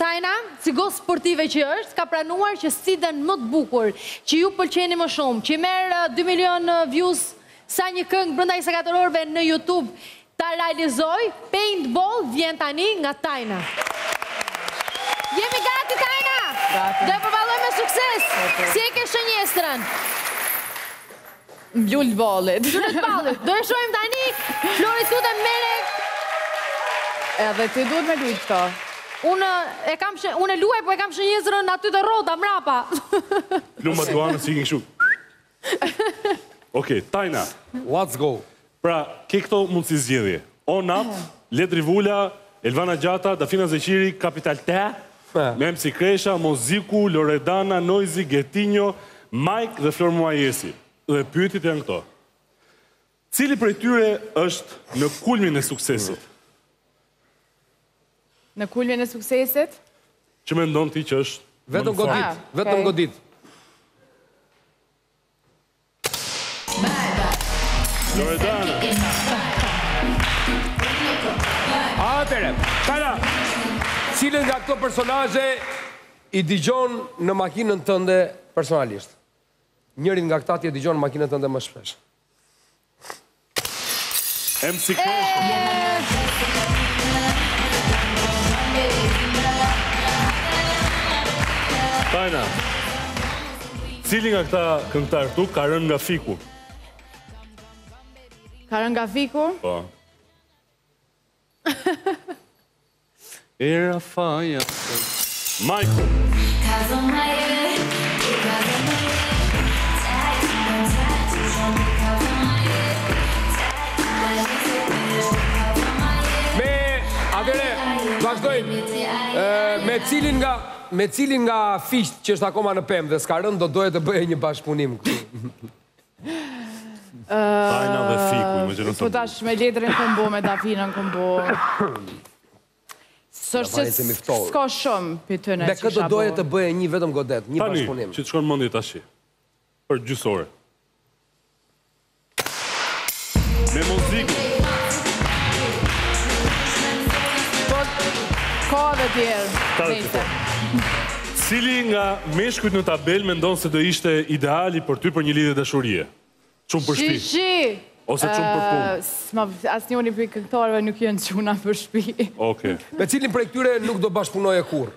Tajna, si gocë sportive që është, ka pranuar që sfidën më të bukur, që ju e pëlqeni më shumë, që i merr dy milion views sa një këngë brenda njëzet e katër orëve në YouTube, ta realizojë, Paintball vjen tani nga Tajna. Jemi gati Tajna! Do e përballojmë me sukses! Si e ke shënjestrën? Mu në ballë. Mu në ballë. Do e shohim tani. Flori Suta mere. Edhe ti duhet me lujt këtu. Unë e kam shë, unë e luaj, po e kam shënjestrën aty te rrota, mbrapa. Plumë të duanë si një shukë. Oke, Tajna. Let's go. Pra, ke këto mundësi zgjedhje. Onat, Ledri Vula, Elvana Gjata, Dafina Zeqiri, Capital T, MC Kresha, Mozziku, Loredana, Noizy, Getinjo, Majk dhe Flori Mumajesi. Dhe pyetjet janë këto. Cili prej tyre është në kulmin e suksesit? Në kulmin e suksesit? Që mendon ti që është më në formë. Vetëm godit, vetëm godit. Loredana. Atëherë, Tajna, cilin nga këto personazhe e dëgjon në makinën tënde personalisht? Njërin nga këta ti e dëgjon në makinën tënde më shpesh. MC Tajna, cili nga këta këngëtarë këtu ka rënë nga fiku? Ka rënë nga fiku? Po. Era faja te Majku. Me, atëherë vazhdojmë me cilin nga me cilin nga fiqtë që është akoma në pemë dhe s'ka rënë do doje të bëje një bashkëpunim. Tajna dhe fiku, më gjënë të bo. Po tash me Ledrin kom bo, me Dafinën kom bo. Së është që s'ka shumë për të në që s'kom bo. Me kë do doje të bëje një vetëm godit, një bashkëpunim. Tani, që të shkon mendja tashi për gjysore. Me Mozzikun. Po, ka dhe tjerë. Ka dhe tjerë. Cili nga meshkujt në tabelë mendon se do ishte ideali për ty për një lidhe dashurie? Çun për shpi? Shishi! Ose çun për punë? Asnjëni prej këngëtarëve nuk janë çuna për shpi. Oke. Me cilin prej këtyre nuk do bashkëpunoje kurrë?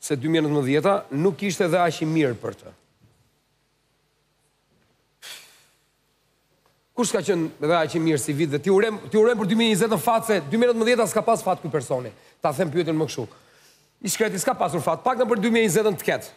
se dy mijë e nëntëmbëdhjetë nuk ishte dhe aq i mirë për të. Kush s'ka qenë dhe aq i mirë si vit dhe t'i urojmë, t'i urojmë për dy mijë e njëzetën fat se dy mijë e nëntëmbëdhjetë s'ka pas fat ky personi. Ta them pyetjen më kështu. I shkreti s'ka pasur fat, paktën për dy mijë e njëzetën të ketë.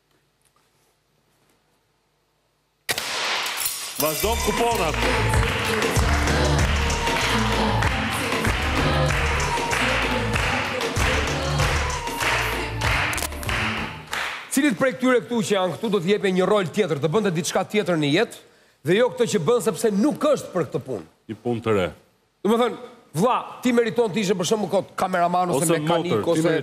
Vazhdojmë kuponat. Cilit prej këtyre këtu që janë këtu do t'i jepje një rol tjetër, të bënte diçka tjetër në jetë dhe jo këtë që bën sepse nuk është për këtë punë. Një punë të re. Domethënë, vlla, ti meriton të ishe për shembull kot kameraman ose mekanik ose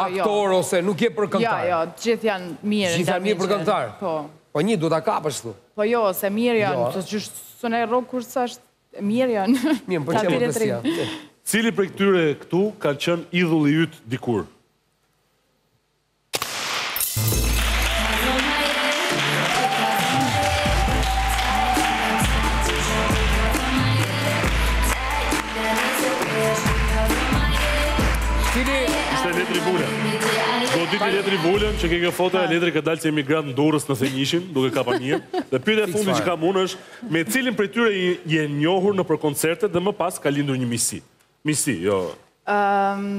aktor ose nuk je për këngëtar. Jo, jo, të gjithë janë mirë. Të gjithë janë mirë për këngëtar. Po. Po një duhet ta kapësh këtu. Po jo, se mirë janë, se qysh s'un e rrok kur s'është mirë janë. Mirë, më pëlqen modestia. Cili prej këtyre këtu ka qenë idhulli yt dikur? që ke kjo foto e Ledrit ka dalë si emigrant në Durrës në Thënjishin, duke ka panir. Dhe pyetja e fundit që kam unë është me cilin prej tyre je njohur nëpër koncertet dhe më pas ka lindur një miqësi. Miqësi, jo. Ëm ehm,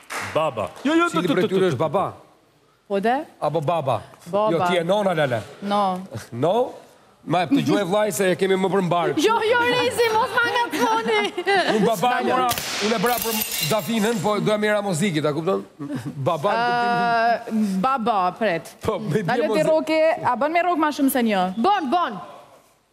Baba. Jo, jo, Cili prej tyre është baba? Po dhe? Apo baba? Baba. Jo, ti e nona, Lala. No. No? Mbaje gjuhën vlla se e kemi me për mbarë. Jo, jo, Rezi, mos ma ngacmoni. Unë baba e mora, unë e bëra për Dafinën, po do e mirrja Mozzikut, a kupton? Baba e kuptim. Baba, pret. Po, me bje Mozzikut. Dalë të roke, a bën me roke ma shumë se një? Bon, bon.